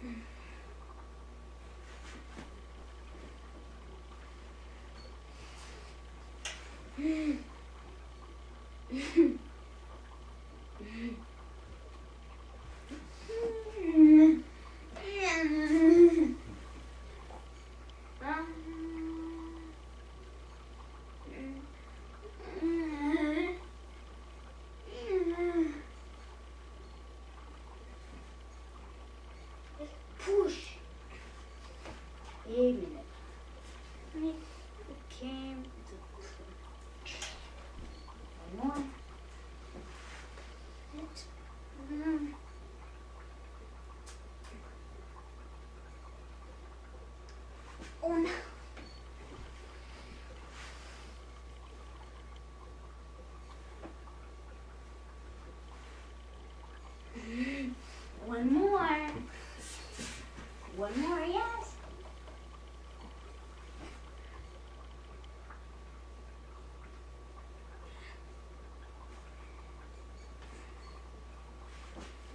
Mm-hmm. Came one. Oh no. One more. One more, yes.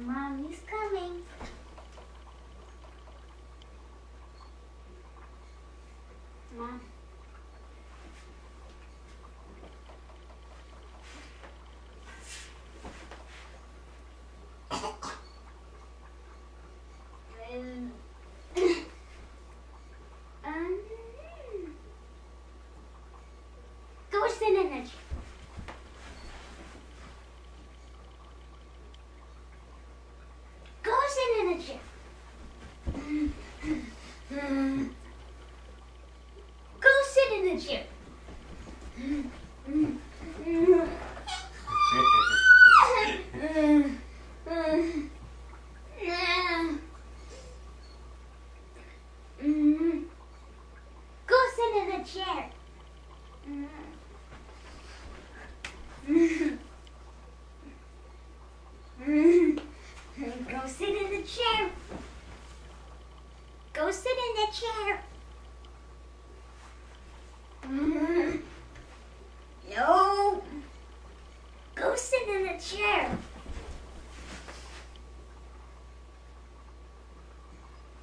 Mommy's coming. Mom. Um, um, go sit in it. Go sit in a chair. Go sit in the chair. Go sit in the chair. Go sit in the chair. Go chair. Mm-hmm. No. Go sit in the chair.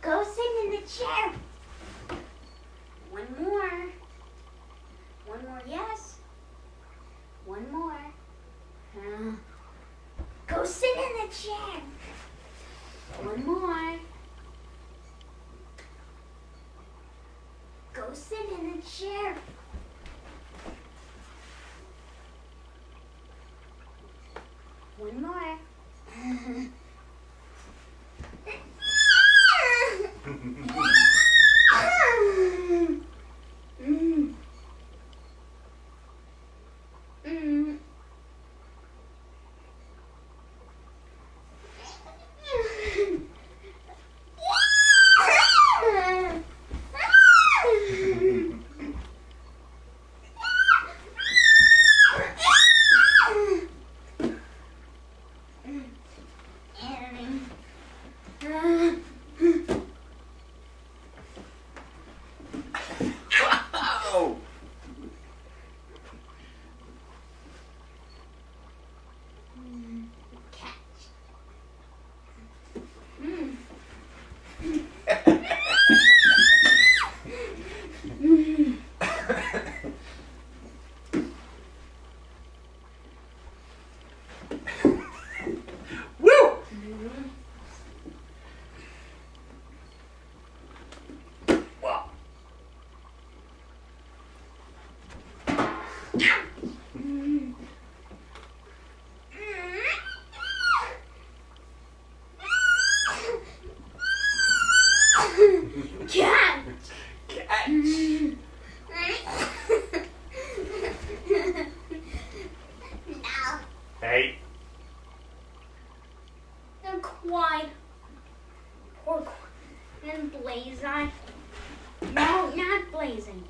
Go sit in the chair. One more. One more, yes. One more. Go sit in the chair. One more. Sit in the chair. One more. No, not Blazon.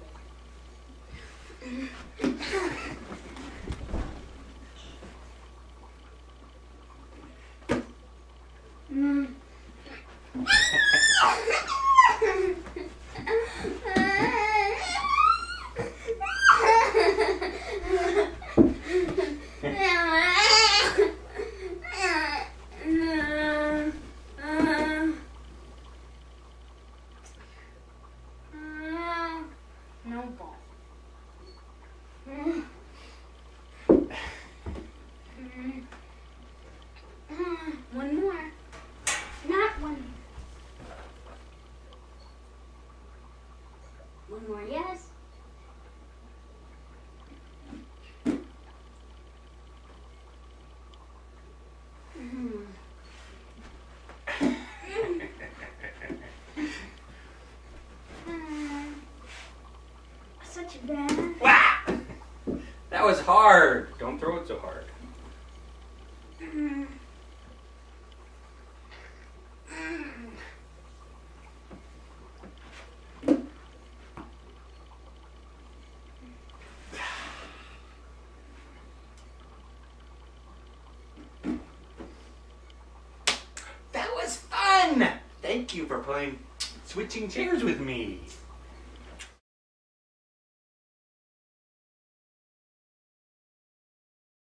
Mm. Mm. Uh, one more. Not one. One more, yes. Mm. Mm. Such a bad. That was hard. Don't throw it so hard. That was fun. Thank you for playing switching chairs with me.